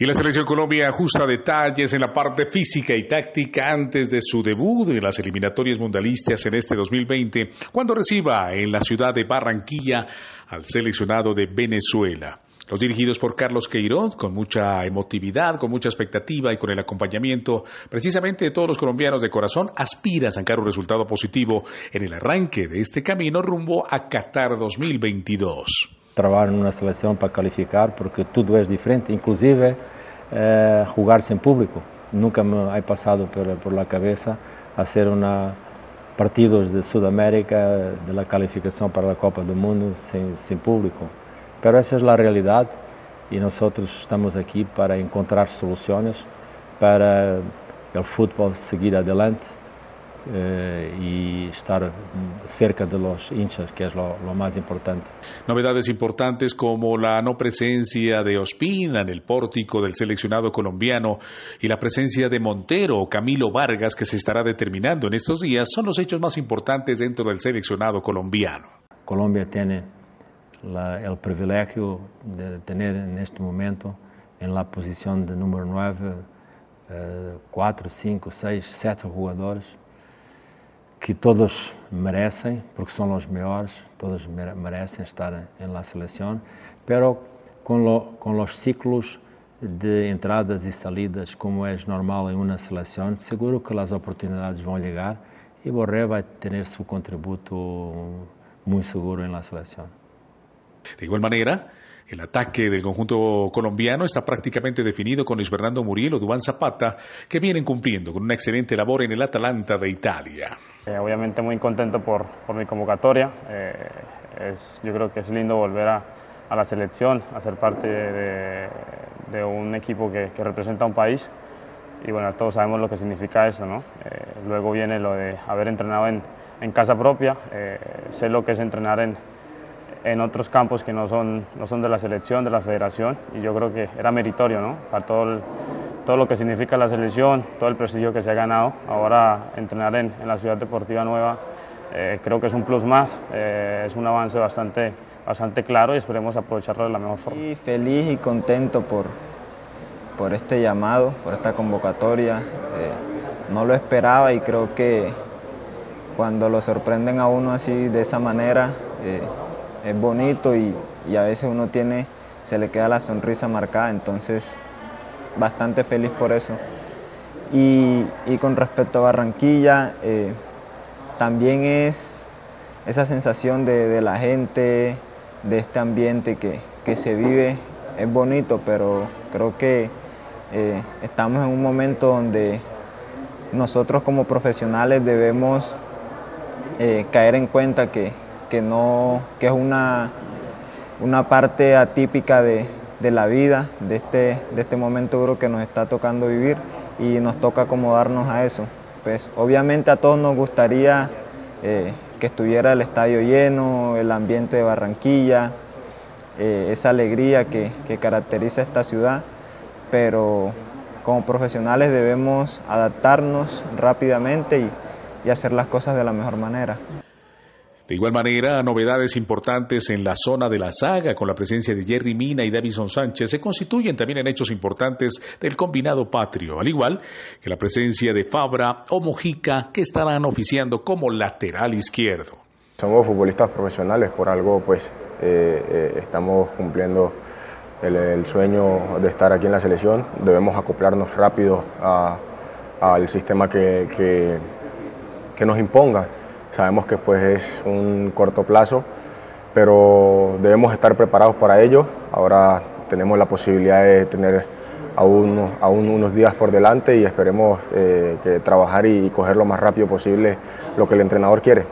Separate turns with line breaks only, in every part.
Y la selección Colombia ajusta detalles en la parte física y táctica antes de su debut en las eliminatorias mundialistas en este 2020, cuando reciba en la ciudad de Barranquilla al seleccionado de Venezuela. Los dirigidos por Carlos Queiroz, con mucha emotividad, con mucha expectativa y con el acompañamiento precisamente de todos los colombianos de corazón, aspira a sacar un resultado positivo en el arranque de este camino rumbo a Qatar 2022
trabajar en una selección para calificar porque todo es diferente, inclusive eh, jugar sin público. Nunca me ha pasado por, por la cabeza hacer una partidos de Sudamérica, de la calificación para la Copa del Mundo sin, sin público. Pero esa es la realidad y nosotros estamos aquí para encontrar soluciones para el fútbol seguir adelante eh, y estar cerca de los hinchas, que es lo, lo, más importante.
Novedades importantes como la no presencia de Ospina en el pórtico del seleccionado colombiano y la presencia de Montero o Camilo Vargas, que se estará determinando en estos días, son los hechos más importantes dentro del seleccionado colombiano.
Colombia tiene la, el privilegio de tener en este momento en la posición de número 9 eh, 4, 5, 6, 7 jugadores que todos merecem, porque são os melhores, todos merecem estar na seleção, pero com, lo, com os ciclos de entradas e salidas, como é normal em uma seleção, seguro que as oportunidades vão chegar e Borré vai ter seu contributo muito seguro na seleção.
De igual maneira, El ataque del conjunto colombiano está prácticamente definido con Luis Fernando Muriel o Dubán Zapata, que vienen cumpliendo con una excelente labor en el Atalanta de Italia.
Eh, obviamente muy contento por, mi convocatoria. Eh, yo creo que es lindo volver a, la selección, a ser parte de, un equipo que, que, representa un país. Y bueno, todos sabemos lo que significa eso. Eh, luego viene lo de haber entrenado en, casa propia, sé lo que es entrenar en, otros campos que no son, no son de la selección, de la federación, y yo creo que era meritorio, ¿no? Para todo, el, todo lo que significa la selección, todo el prestigio que se ha ganado. Ahora entrenar en, la Ciudad Deportiva Nueva eh, creo que es un plus más, eh, es un avance bastante, bastante claro y esperemos aprovecharlo de la mejor forma.
Y feliz y contento por, por este llamado, por esta convocatoria. Eh, no lo esperaba y creo que cuando lo sorprenden a uno así de esa manera, es bonito y, y, a veces uno tiene, se le queda la sonrisa marcada, entonces bastante feliz por eso. Y, y con respecto a Barranquilla, eh, también es esa sensación de, la gente, de este ambiente que, que, se vive, es bonito, pero creo que eh, estamos en un momento donde nosotros como profesionales debemos eh, caer en cuenta que, que, no, que es una, una parte atípica de, de la vida, de este, de este momento duro que nos está tocando vivir y nos toca acomodarnos a eso. Pues obviamente a todos nos gustaría eh, que estuviera el estadio lleno, el ambiente de Barranquilla, eh, esa alegría que, que caracteriza esta ciudad, pero como profesionales debemos adaptarnos rápidamente y, y hacer las cosas de la mejor manera.
De igual manera, novedades importantes en la zona de la saga con la presencia de Jerry Mina y Davison Sánchez se constituyen también en hechos importantes del combinado patrio, al igual que la presencia de Fabra o Mojica que estarán oficiando como lateral izquierdo.
Somos futbolistas profesionales, por algo pues eh, eh, estamos cumpliendo el, sueño de estar aquí en la selección, debemos acoplarnos rápido al sistema que, que nos imponga. Sabemos que pues es un corto plazo, pero debemos estar preparados para ello. Ahora tenemos la posibilidad de tener aún, unos días por delante y esperemos eh, que trabajar y, y coger lo más rápido posible lo que el entrenador quiere.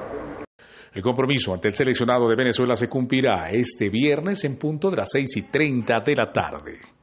El compromiso ante el seleccionado de Venezuela se cumplirá este viernes en punto de las 6 y 30 de la tarde.